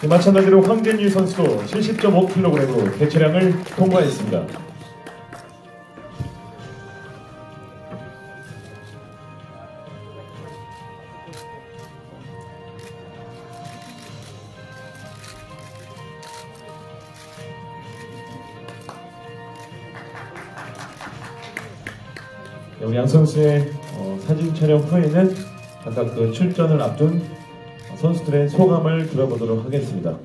네, 마찬가지로 황진유 선수도 70.5kg으로 대체량을 통과했습니다. 네, 우리 양 선수의 어, 사진 촬영 후에는 각각 그 출전을 앞둔 선수들의 소감을 들어보도록 하겠습니다.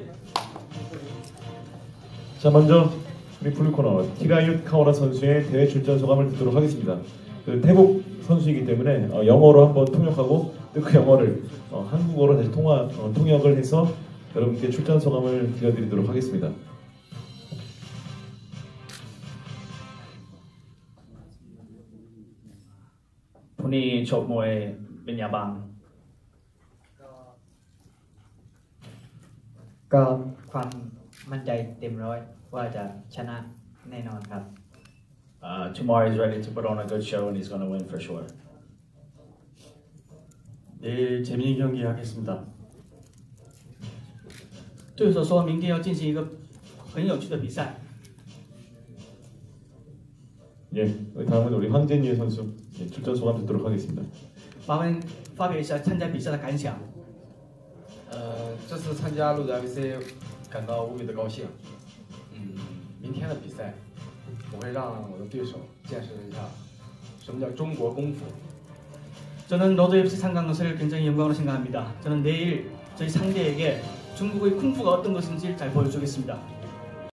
자 먼저 우리 블루코너 티라윳 카오라 선수의 대회 출전 소감을 듣도록 하겠습니다. 그 태국 선수이기 때문에 어, 영어로 한번 통역하고 또그 영어를 어, 한국어로 다시 통화, 어, 통역을 해서 여러분께 출전 소감을 들려드리도록 하겠습니다. 본이 저모의 맨야방 ก็ความมั่นใจเต็มร้อยว่าจะชนะแน่นอนครับ Uh, tomorrow he's ready to put on a good show and he's going to win for sure. 내일 재미있는 경기 하겠습니다. 对手说明天要进行一个很有趣的比赛。 예, 다음은 우리 황진유 선수 예, 출전 소감 듣도록 하겠습니다. 麻烦发表一下参加比赛的感想。 呃，这次参加路德 FC 感到无比的高兴。嗯，明天的比赛我会让我的对手见识一下什么叫中国功夫。 저는 로드 FC参加 것을 굉장히 영광으로 생각합니다. 저는 내일 저희 상대에게 중국의 쿵푸가 어떤 것인지 잘 보여주겠습니다.